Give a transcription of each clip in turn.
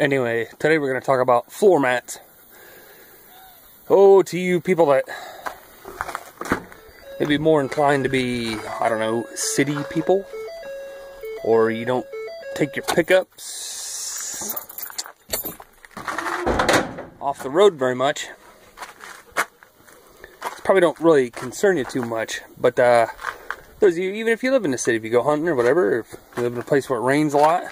Anyway, today we're going to talk about floor mats. Oh, to you people that may be more inclined to be, I don't know, city people, or you don't take your pickups off the road very much. Probably don't really concern you too much, but uh, those you, even if you live in the city, if you go hunting or whatever, if you live in a place where it rains a lot,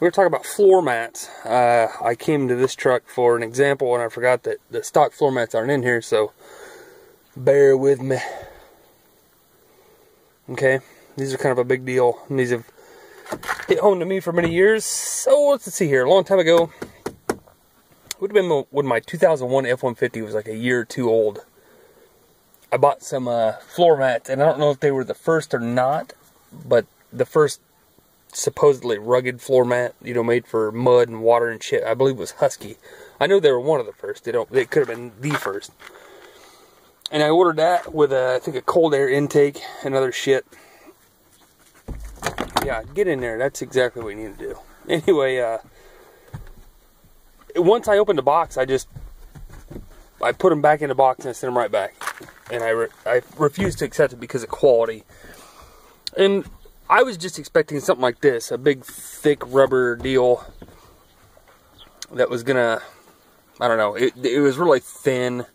we're talking about floor mats. Uh, I came to this truck for an example, and I forgot that the stock floor mats aren't in here, so bear with me. Okay, these are kind of a big deal. These have hit home to me for many years. So let's see here. A long time ago, would have been when my 2001 F-150 was like a year or two old. I bought some uh, floor mats, and I don't know if they were the first or not, but the first supposedly rugged floor mat, you know, made for mud and water and shit. I believe it was Husky. I know they were one of the first. They don't. They could have been the first. And I ordered that with a, I think a cold air intake and other shit. Yeah, get in there. That's exactly what you need to do. Anyway, uh, once I opened the box, I just I put them back in the box and I sent them right back. And I re I refused to accept it because of quality. And I was just expecting something like this, a big thick rubber deal that was gonna, I don't know, it, it was really thin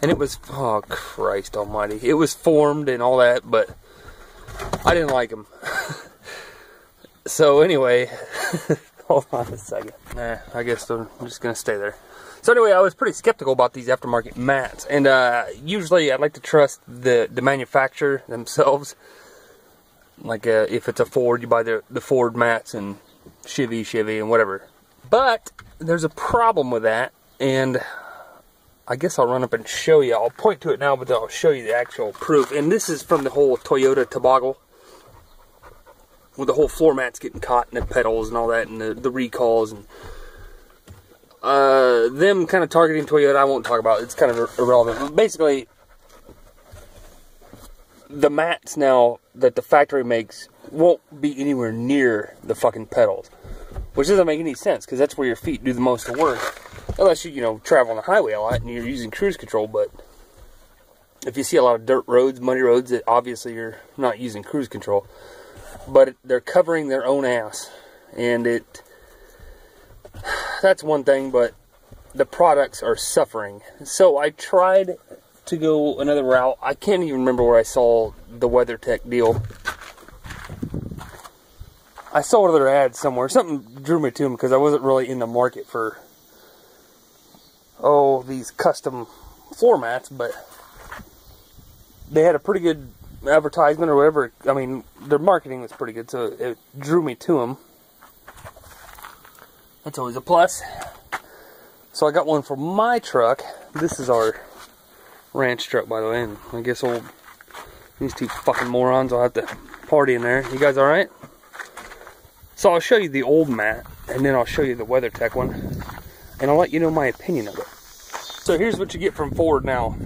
and it was, oh Christ almighty, it was formed and all that, but I didn't like them. so anyway, hold on a second. Nah, I guess I'm just gonna stay there. So anyway, I was pretty skeptical about these aftermarket mats, and uh, usually I like to trust the the manufacturer themselves like uh, if it's a Ford, you buy the, the Ford mats and Chevy, Chevy, and whatever. But there's a problem with that, and I guess I'll run up and show you. I'll point to it now, but I'll show you the actual proof. And this is from the whole Toyota toboggle, with the whole floor mats getting caught in the pedals and all that, and the, the recalls and uh, them kind of targeting Toyota. I won't talk about. It. It's kind of irrelevant. But basically, the mats now that the factory makes won't be anywhere near the fucking pedals, which doesn't make any sense because that's where your feet do the most work, unless you you know travel on the highway a lot and you're using cruise control. But if you see a lot of dirt roads, muddy roads, that obviously you're not using cruise control, but they're covering their own ass, and it that's one thing, but the products are suffering. So I tried to go another route. I can't even remember where I saw the WeatherTech deal. I saw another ad somewhere. Something drew me to them because I wasn't really in the market for oh these custom floor mats, but they had a pretty good advertisement or whatever. I mean, their marketing was pretty good, so it drew me to them. That's always a plus. So I got one for my truck. This is our ranch truck, by the way, and I guess old these two fucking morons will have to party in there. You guys all right? So I'll show you the old mat, and then I'll show you the WeatherTech one, and I'll let you know my opinion of it. So here's what you get from Ford now,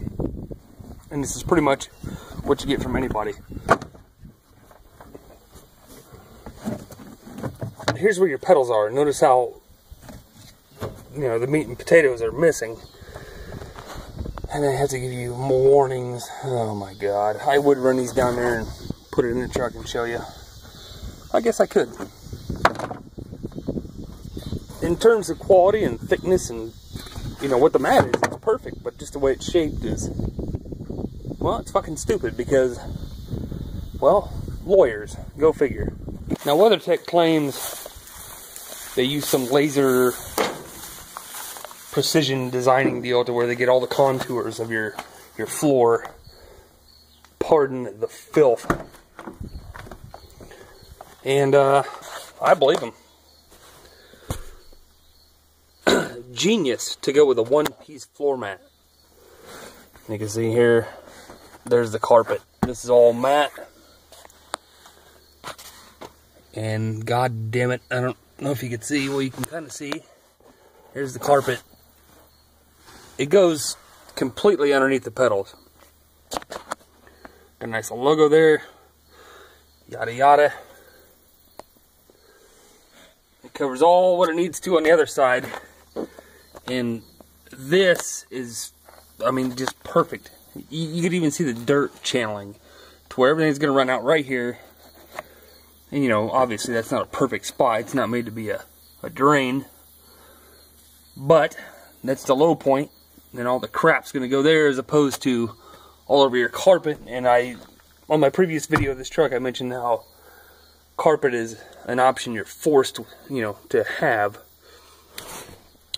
and this is pretty much what you get from anybody. Here's where your pedals are. Notice how, you know, the meat and potatoes are missing and I have to give you more warnings. Oh my god. I would run these down there and put it in the truck and show you. I guess I could. In terms of quality and thickness and, you know, what the mat is, it's perfect, but just the way it's shaped is, well, it's fucking stupid because, well, lawyers. Go figure. Now, WeatherTech claims they use some laser precision designing deal to where they get all the contours of your your floor. Pardon the filth. And uh, I believe them. Genius to go with a one-piece floor mat. You can see here, there's the carpet. This is all mat. And god damn it, I don't know if you can see, well you can kind of see. Here's the carpet it goes completely underneath the pedals. Got a nice little logo there. Yada yada. It covers all what it needs to on the other side. And this is, I mean, just perfect. You, you could even see the dirt channeling to where everything's going to run out right here. And, you know, obviously that's not a perfect spot. It's not made to be a, a drain. But that's the low point. And all the crap's to go there as opposed to all over your carpet. And I, on my previous video of this truck, I mentioned how carpet is an option you're forced, you know, to have.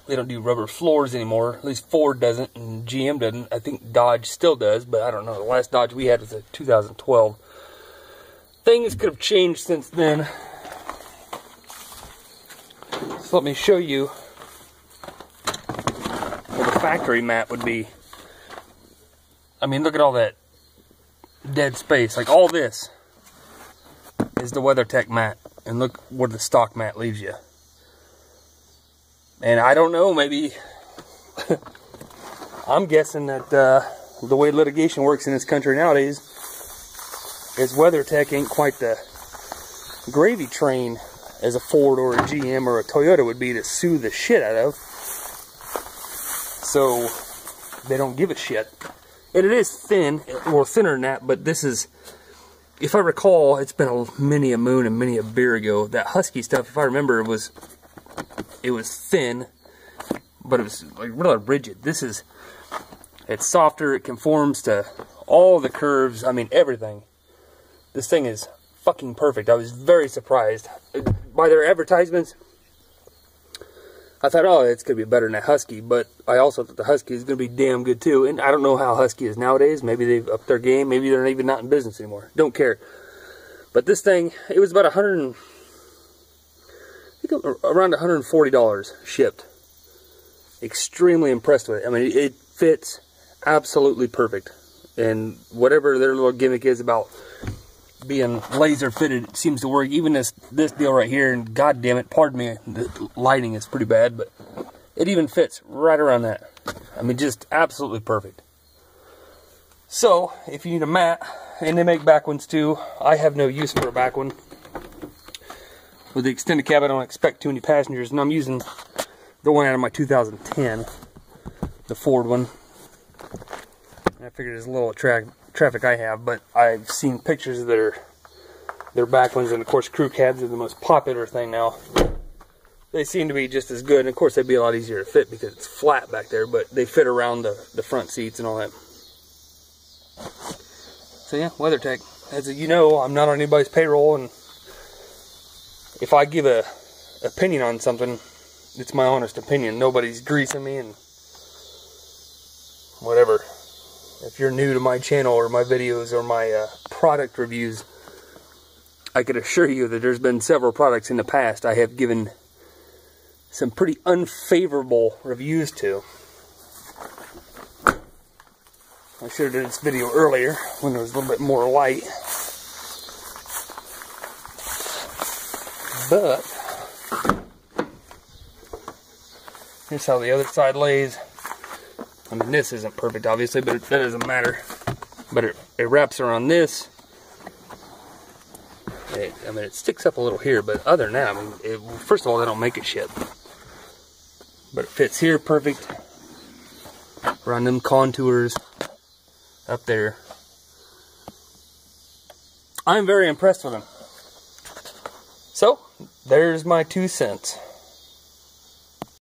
They don't do rubber floors anymore. At least Ford doesn't, and GM doesn't. I think Dodge still does, but I don't know. The last Dodge we had was a 2012. Things could have changed since then. So let me show you factory mat would be. I mean, look at all that dead space. Like all this is the WeatherTech mat. And look where the stock mat leaves you. And I don't know, maybe... I'm guessing that uh, the way litigation works in this country nowadays is WeatherTech ain't quite the gravy train as a Ford or a GM or a Toyota would be to sue the shit out of. So they don't give a shit. And it is thin, or thinner than that, but this is if I recall, it's been a many a moon and many a beer ago. That Husky stuff, if I remember, it was it was thin, but it was like really rigid. This is it's softer. It conforms to all the curves. I mean everything. This thing is fucking perfect. I was very surprised by their advertisements. I thought, oh, it's going to be better than a Husky, but I also thought the Husky is going to be damn good too. And I don't know how Husky is nowadays. Maybe they've upped their game. Maybe they're even not in business anymore. Don't care. But this thing, it was about 100, I think around $140 shipped. Extremely impressed with it. I mean, it fits absolutely perfect. And whatever their little gimmick is about being laser fitted seems to work. Even this this deal right here, and god damn it, pardon me, the lighting is pretty bad, but it even fits right around that. I mean, just absolutely perfect. So, if you need a mat, and they make back ones too, I have no use for a back one. With the extended cab, I don't expect too many passengers, and I'm using the one out of my 2010, the Ford one. I figured it's a little attract traffic I have, but I've seen pictures of their their back ones, and of course crew cabs are the most popular thing now. They seem to be just as good, and of course they'd be a lot easier to fit because it's flat back there, but they fit around the, the front seats and all that. So yeah, WeatherTech. As you know, I'm not on anybody's payroll, and if I give a opinion on something, it's my honest opinion. Nobody's greasing me and whatever if you're new to my channel or my videos or my uh, product reviews, I could assure you that there's been several products in the past I have given some pretty unfavorable reviews to. I should have done this video earlier when there was a little bit more light. But, here's how the other side lays. I mean, this isn't perfect, obviously, but it, that doesn't matter. But it, it wraps around this. It, I mean, it sticks up a little here, but other than that, I mean, it, first of all, they don't make it shit. But it fits here perfect. Around them contours up there. I'm very impressed with them. So, there's my two cents.